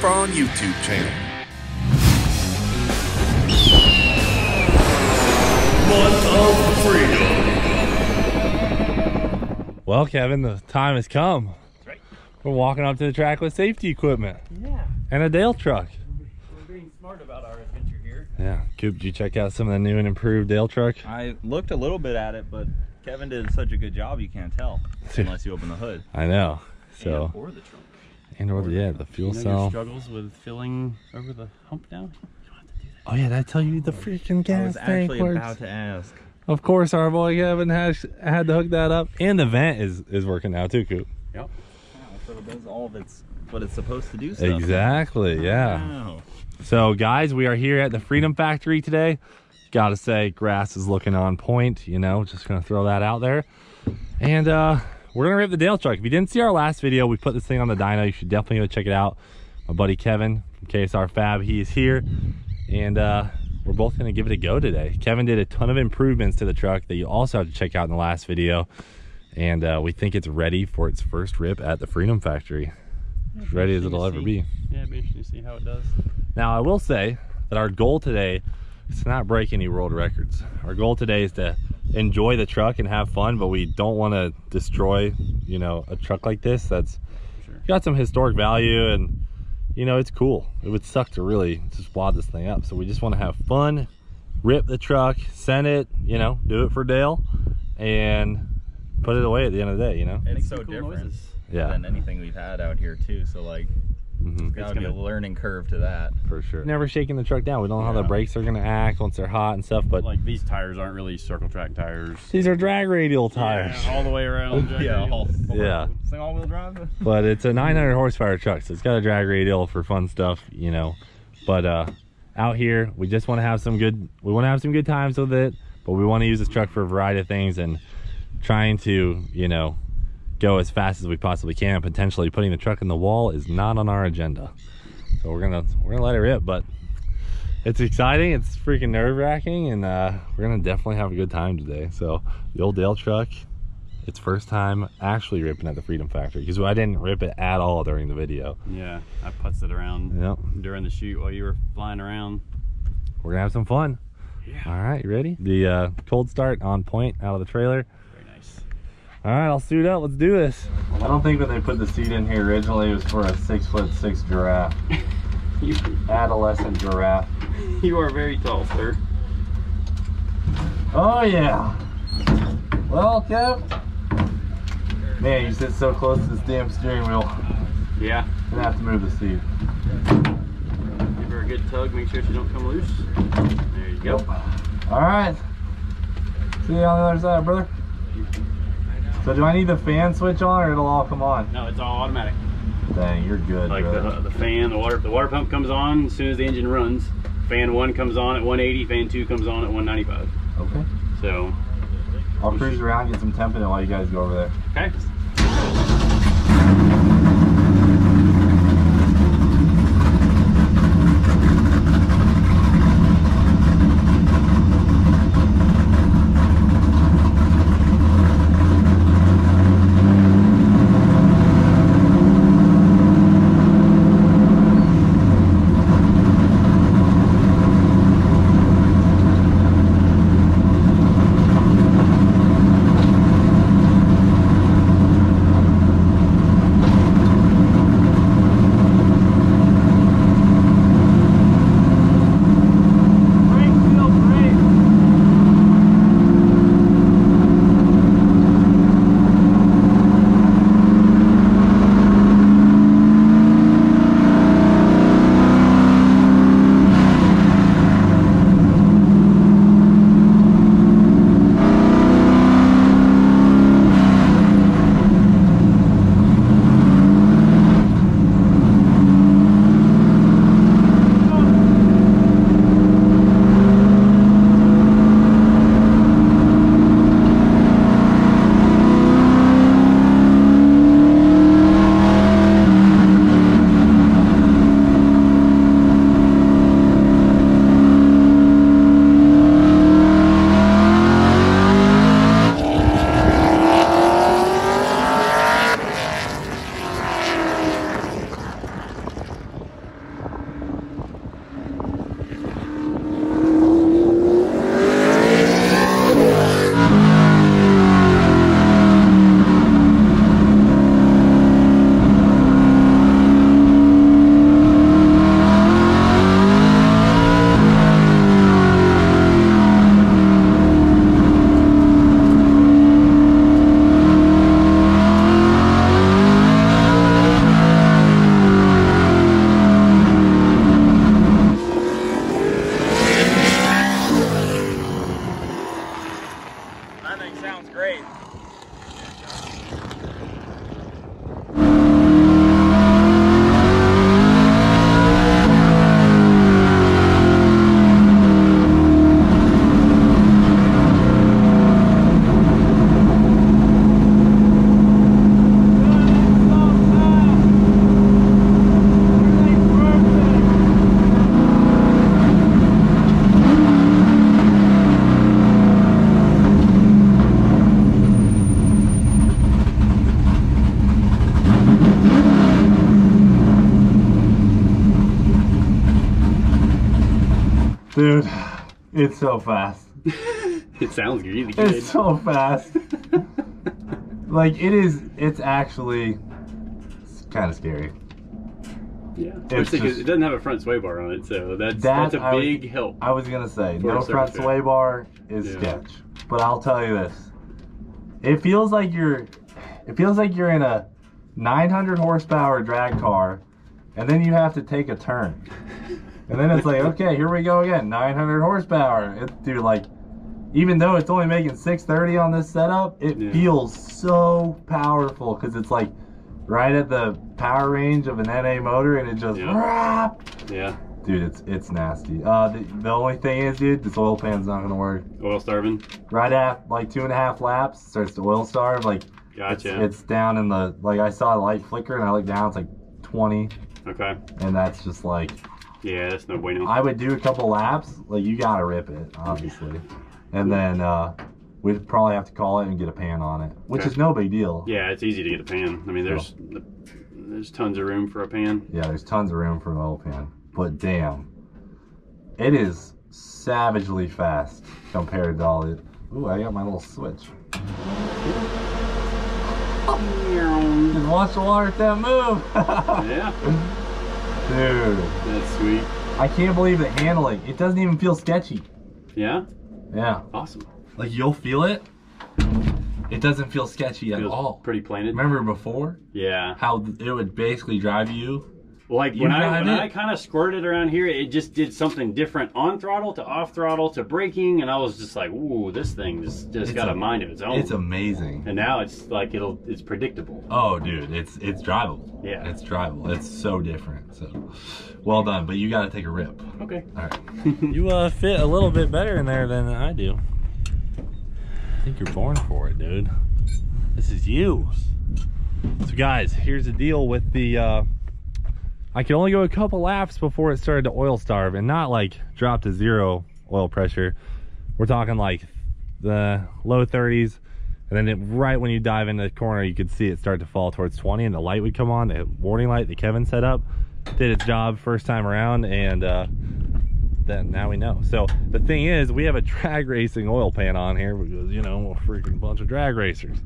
for our YouTube channel. Month of Freedom. Well, Kevin, the time has come. right. We're walking up to the track with safety equipment Yeah, and a Dale truck. we're being smart about our adventure here. Yeah. Coop, did you check out some of the new and improved Dale truck? I looked a little bit at it, but Kevin did such a good job you can't tell unless you open the hood. I know. So, or the trunk. And or the, yeah, the fuel You know cell. struggles with filling over the hump down? You don't have to do that. Oh yeah, did I tell you the freaking gas I was tank actually works? about to ask. Of course, our boy Kevin has had to hook that up, and the vent is is working now too, Coop. Yep. Wow, so it does all of its what it's supposed to do. Stuff. Exactly. Yeah. Wow. So, guys, we are here at the Freedom Factory today. Gotta say, grass is looking on point. You know, just gonna throw that out there. And uh, we're gonna rip the Dale truck. If you didn't see our last video, we put this thing on the dyno. You should definitely go check it out. My buddy Kevin from KSR Fab, he is here, and uh, we're both gonna give it a go today. Kevin did a ton of improvements to the truck that you also have to check out in the last video. And uh, we think it's ready for its first rip at the Freedom Factory. As ready as it'll ever be. Yeah, it'd be interesting to see how it does. Now, I will say that our goal today is to not break any world records. Our goal today is to enjoy the truck and have fun, but we don't want to destroy, you know, a truck like this that's Sure. got some historic value and, you know, it's cool. It would suck to really just wad this thing up. So we just want to have fun, rip the truck, send it, you know, do it for Dale, and put it away at the end of the day, you know? It's Makes so cool different noises. Yeah. than anything we've had out here too. So like, Mhm. gonna be a learning curve to that. For sure. Never shaking the truck down. We don't know how the brakes are going to act once they're hot and stuff, but Like these tires aren't really circle track tires. these are drag radial tires. Yeah, all the way around. drag Yeah, radial. all- Yeah. Thing all wheel drive. but it's a 900 horsepower truck so it's got a drag radial for fun stuff you know but uh out here we just want to have some good we want to have some good times with it but we want to use this truck for a variety of things and trying to you know go as fast as we possibly can potentially putting the truck in the wall is not on our agenda so we're gonna we're gonna let it rip but it's exciting it's freaking nerve-wracking and uh we're gonna definitely have a good time today so the old dale truck it's first time actually ripping at the Freedom Factory because I didn't rip it at all during the video. Yeah, I putzed it around Yep. during the shoot while you were flying around. We're gonna have some fun. Yeah. All right, you ready? The uh, cold start on point out of the trailer. Very nice. All right, I'll suit up. Let's do this. I don't think when they put the seat in here originally it was for a six foot six giraffe, You, adolescent giraffe. you are very tall, sir. Oh yeah. Well, Kev. Man, you sit so close to this damn steering wheel. Yeah. Gonna have to move the seat. Give her a good tug. Make sure she don't come loose. There you go. All right. See you on the other side, brother. So do I need the fan switch on or it'll all come on? No, it's all automatic. Dang, you're good, Like the, the fan, the water, the water pump comes on as soon as the engine runs. Fan one comes on at 180. Fan two comes on at 195. Okay. So, I'll cruise around, get some temp in it while you guys go over there. okay. Great. Dude, it's so fast. It sounds really good. It's so fast. like it is. It's actually kind of scary. yeah. Just- it doesn't have a front sway bar on it, so that's That that's a I big help. I was gonna say no front sway bar is Yeah. sketch, but I'll tell you this: it feels like you're, it feels like you're in a 900 horsepower drag car, and then you have to take a turn, and then it's like, okay, here we go again, 900 horsepower. It, dude, like, even though it's only making 630 on this setup, it Yeah. feels so powerful because it's like right at the power range of an NA motor, and it just. Yeah. Yeah. Dude, it's it's nasty. Uh, the, the only thing is, dude, this oil pan's not gonna work. Oil starving. Right at like two and a half laps, starts to oil starve. Like, it's, Gotcha. it's down in the like I saw a light flicker and I looked down, it's like 20, okay. and that's just like Yeah, that's no bueno. I would do a couple laps. Like you gotta rip it, obviously, and then uh, we'd probably have to call it and get a pan on it, which Okay. is no big deal. yeah, it's easy to get a pan. I mean, there's there's tons of room for a pan. Yeah, there's tons of room for an oil pan, but damn, it is savagely fast compared to all it. Ooh, I got my little switch. Just watch the water at that move. Yeah, Dude, that's sweet. I can't believe the handling. It doesn't even feel sketchy. Yeah, Yeah. awesome. Like you'll feel it. It doesn't feel sketchy at Feels all. pretty planted. Remember before Yeah. how it would basically drive you? Well, like You when I when it? I kind of squirted around here, it just did something different on throttle to off throttle to braking, and I was just like, "Ooh, this thing just just It's got a, a- mind of its own." It's amazing. and now it's like it'll it's predictable. Oh, dude, it's it's drivable. Yeah. It's drivable. It's so different. So, well done. But you got to take a rip. Okay. All right. You uh, fit a little bit better in there than I do. I think you're born for it, dude. This is you. So guys, here's the deal with the uh I could only go a couple laps before it started to oil starve and not like drop to zero oil pressure. We're talking like the low 30s and then it, right when you dive into the corner you could see it start to fall towards 20 and the light would come on, the warning light that Kevin set up did its job first time around and uh then now we know. So the thing is, we have a drag racing oil pan on here because you know we're a freaking bunch of drag racers.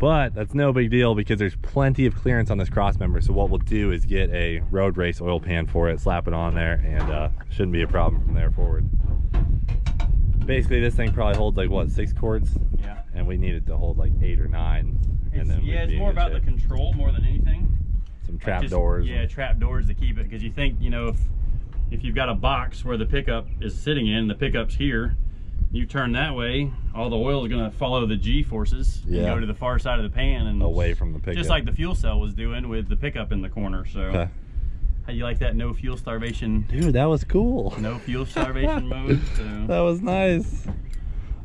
But that's no big deal because there's plenty of clearance on this cross member. So what we'll do is get a road race oil pan for it, slap it on there, and uh, shouldn't be a problem from there forward. Basically, this thing probably holds like what six quarts, Yeah. and we need it to hold like eight or nine. It's, and then yeah, it's more about the control more than anything. some trap Just- doors. Yeah, trap doors to keep it because you think you know if if you've got a box where the pickup is sitting in, the pickup's here. You turn that way, all the oil is going to follow the G forces and go to the far side of the pan and away from the pickup. just like the fuel cell was doing with the pickup in the corner. So, Okay. how you like that? No fuel starvation, Dude, that was cool. no fuel starvation mode. So, That was nice.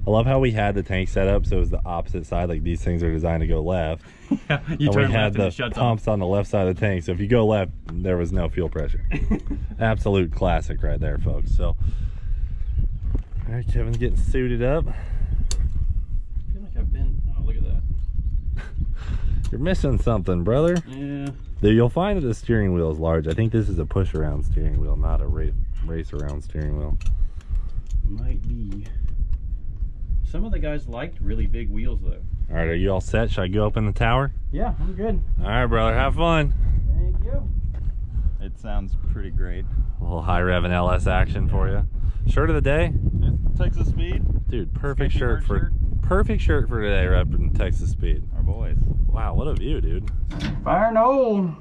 I love how we had the tank set up so it was the opposite side. Like these things are designed to go left. yeah, you and we turn had left and the it shuts pumps on the left side of the tank. So if you go left, there was no fuel pressure. Absolute classic right there, folks. So, all right, Kevin's getting suited up. I feel like I've been. Oh, look at that. You're missing something, brother. Yeah. Though You'll find that the steering wheel is large. I think this is a push around steering wheel, not a race, race around steering wheel. Might be. Some of the guys liked really big wheels though. All right, are you all set? Should I go up in the tower? Yeah, I'm good. All right, brother. Have fun. Thank you. It sounds pretty great. A little high rev and LS action for you. Shirt of the day, Texas Speed, dude. Perfect Skippy shirt for shirt. perfect shirt for today. Repping Texas Speed. our boys. Wow, what a view, dude. Fire no.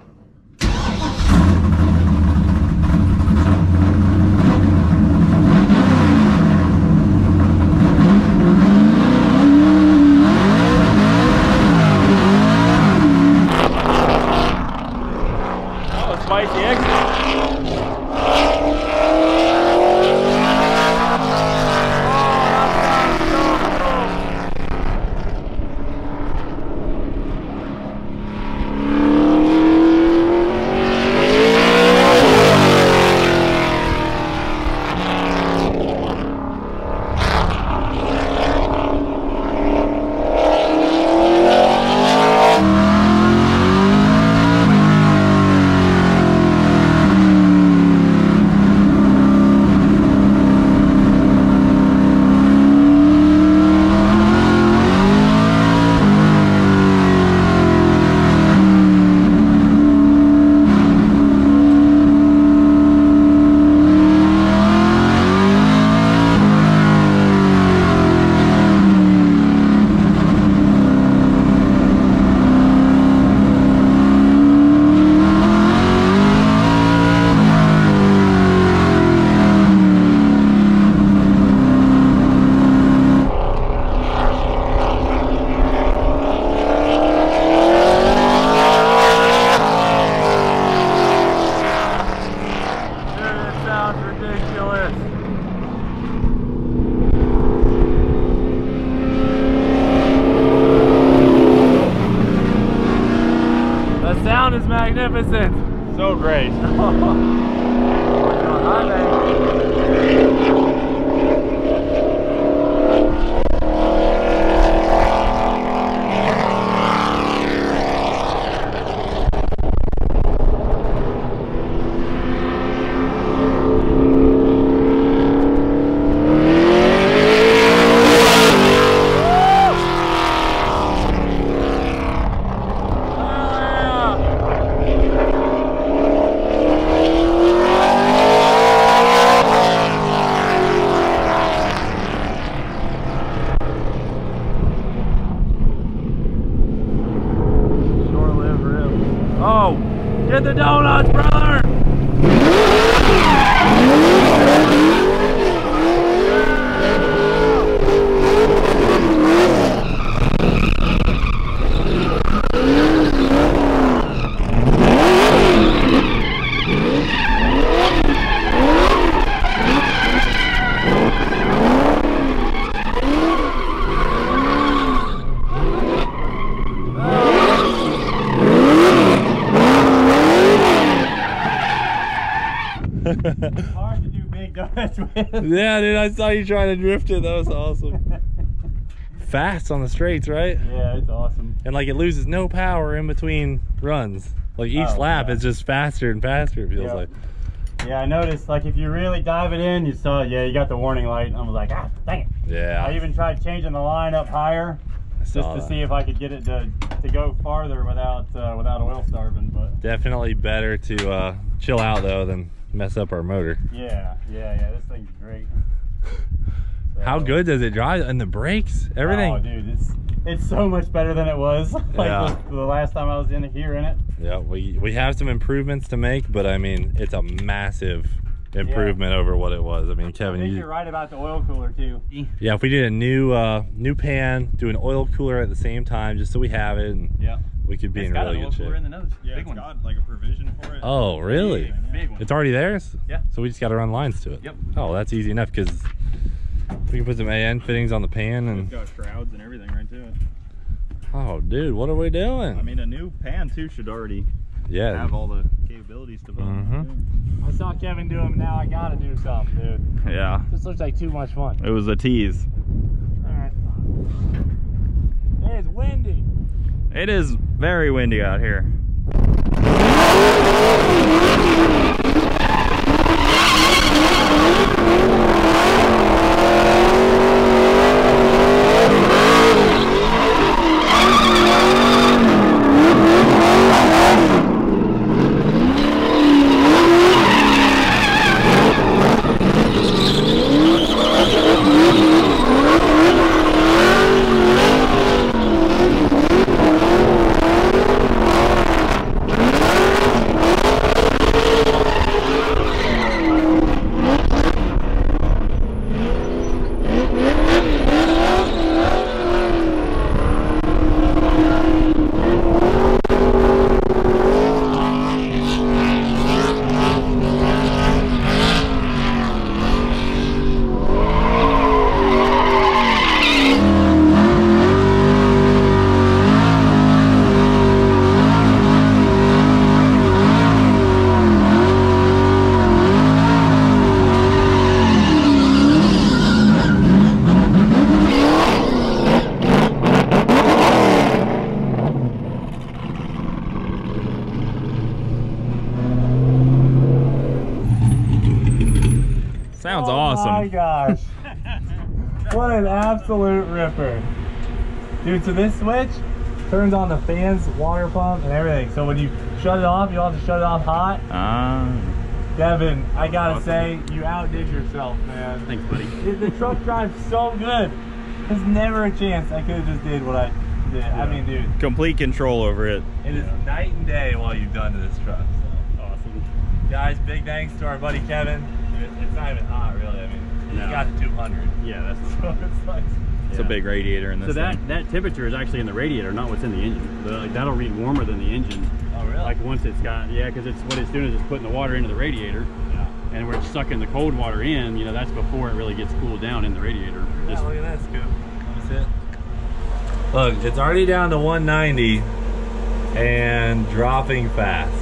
Magnificent. So great. Short live rib. Oh, get the donuts, brother! Hard to do with. Yeah, dude, I saw you trying to drift it. That was awesome. Fast on the straights, right? Yeah, it's awesome. And like it loses no power in between runs. Like each Oh, lap yeah. is just faster and faster, it feels Yeah. like. Yeah, I noticed like if you really dive it in, you saw yeah, you got the warning light. and I was like, ah, dang it. Yeah. I even tried changing the line up higher just to that. see if I could get it to, to go farther without uh, without oil starving. But Definitely better to uh, chill out though than mess up our motor. yeah, yeah, yeah, this thing's great. How good does it drive? And the brakes, everything. Oh, dude, it's it's so much better than it was. like Yeah. the, the last time I was in here in it. Yeah, we we have some improvements to make, but I mean it's a massive improvement over what it was. I mean, I Kevin, think you, you're right about the oil cooler too. yeah, if we did a new uh, new pan, do an oil cooler at the same time, just so we have it, and Yeah. We could be It's in got really an oil good cooler shape. in the nose. Yeah, big it's one. got like a provision for it. Oh, really? Big, big one. It's already theirs. Yeah. So we just got to run lines to it. Yep. Oh, that's easy enough because we can put some AN fittings on the pan It's and. got shrouds and everything right to it. Oh, dude, what are we doing? I mean, a new pan too should already yeah. have all the capabilities to build. Mhm. I saw Kevin do them. Now I gotta do something, dude. Yeah, This looks like too much fun. it was a tease. All right. It's windy. It is very windy out here. Sounds Oh my awesome. gosh. What an absolute ripper. Dude, so this switch turns on the fans, water pump, and everything. So when you shut it off, you don't have to shut it off hot. Ah, Devin, I gotta say, you outdid yourself, man. Thanks, buddy. The, truck drives so good. There's never a chance I could have just did what I did. I mean, dude, complete control over it. It is night and day what you've done to this truck. So. awesome. Guys, big thanks to our buddy Kevin. It's not even hot, really. I mean, No. got 200. Yeah, that's So it's like, It's a big radiator in this So that, thing. that temperature is actually in the radiator, not what's in the engine. The, like, that'll read warmer than the engine. oh, really? Like once it's got, yeah, because it's what it's doing is it's putting the water into the radiator, yeah. and where it's sucking the cold water in, you know, that's before it really gets cooled down in the radiator. Yeah, Just- look at that scoop. Let me see it. Look, it's already down to 190. and dropping fast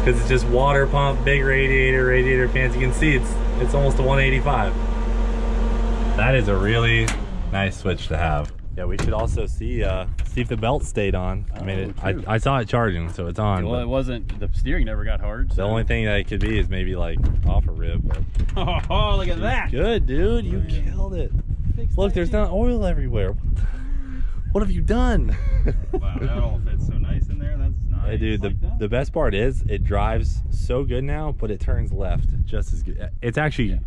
because it's just water pump, big radiator, radiator fans. You can see it's it's almost a 185. That is a really nice switch to have. Yeah, we should also see uh, see if the belt stayed on. I mean, it, Oh, true. I, I saw it charging, so it's on. Well, it wasn't. The steering never got hard. So. the only thing that it could be is maybe like off a rib. But Oh, oh, look at that! good, dude, you killed it. Look, there's not oil everywhere. What, the- what have you done? Wow, that all fits so nice in there. That's nice. Hey, dude, the, like that. the best part is it drives so good now, but it turns left just as good. It's actually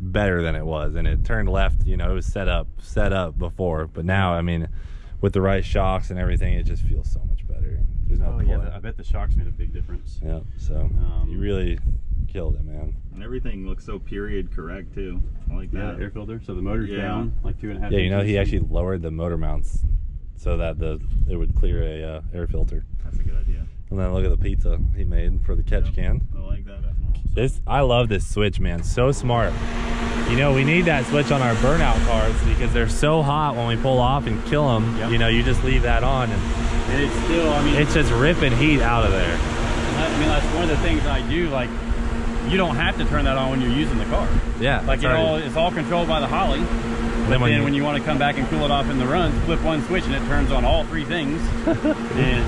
better than it was, and it turned left. You know, it was set up, set up before, but now, I mean, with the right shocks and everything, it just feels so much better. There's no Oh yeah, pulling. I bet the shocks made a big difference. Yeah, so Um, you really killed it, man. And everything looks so period correct too. I like Yeah, that. air filter. So the motor's Yeah. down like two and a half. Yeah, you know, he inches. actually lowered the motor mounts so that the it would clear a uh, air filter. That's a good idea. And then look at the pizza he made for the catch can. I like that. This I love this switch, man. So smart. You know, we need that switch on our burnout cars because they're so hot when we pull off and kill them. Yep. You know, you just leave that on and And it's still. I mean, it's just ripping heat out of there. I mean, that's one of the things I do. Like, you don't have to turn that on when you're using the car. Yeah. Like, it already- all it's all controlled by the Holley. and then Then when you want to come back and cool it off in the runs, flip one switch and it turns on all three things, and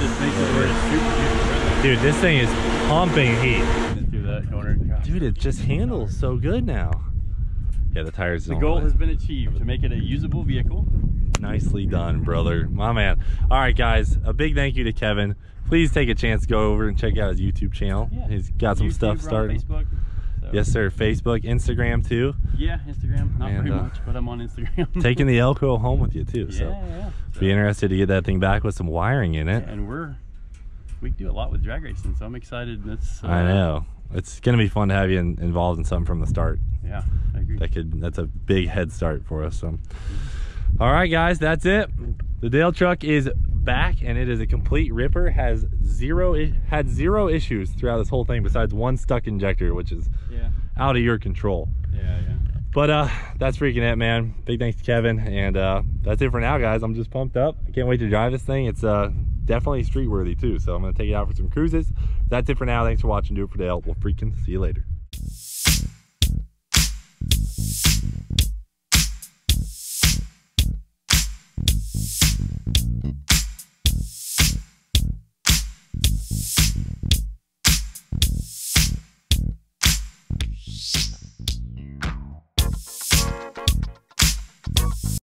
just makes it where it's super, dude, this thing is pumping heat. friendly. Through that corner. Gosh. Dude, it just handles so good now. Yeah, the tires. The goal has been achieved to make it a usable vehicle. Nicely done, brother. My man. All right, guys. A big thank you to Kevin. Please take a chance to go over and check out his YouTube channel. Yeah. He's got some YouTube, stuff starting. Facebook. So, Yes, sir. Facebook, Instagram too. Yeah, Instagram. Not And, very uh, much, but I'm on Instagram. Taking the Elko home with you too. yeah, So yeah. be interested to get that thing back with some wiring in it. And we're we do a lot with drag racing, so I'm excited. That's uh, I know. It's gonna be fun to have you in, involved in something from the start. Yeah, I agree. That could that's a big head start for us. So, all right, guys, that's it. The Dale truck is back, and it is a complete ripper. Has zero had zero issues throughout this whole thing, besides one stuck injector, which is Yeah, out of your control. yeah, yeah. But uh, that's freaking it, man. Big thanks to Kevin, and uh, that's it for now, guys. I'm just pumped up. I can't wait to drive this thing. It's uh definitely street worthy too. So I'm gonna take it out for some cruises. That's it for now. Thanks for watching. Do it for Dale. We'll freaking see you later.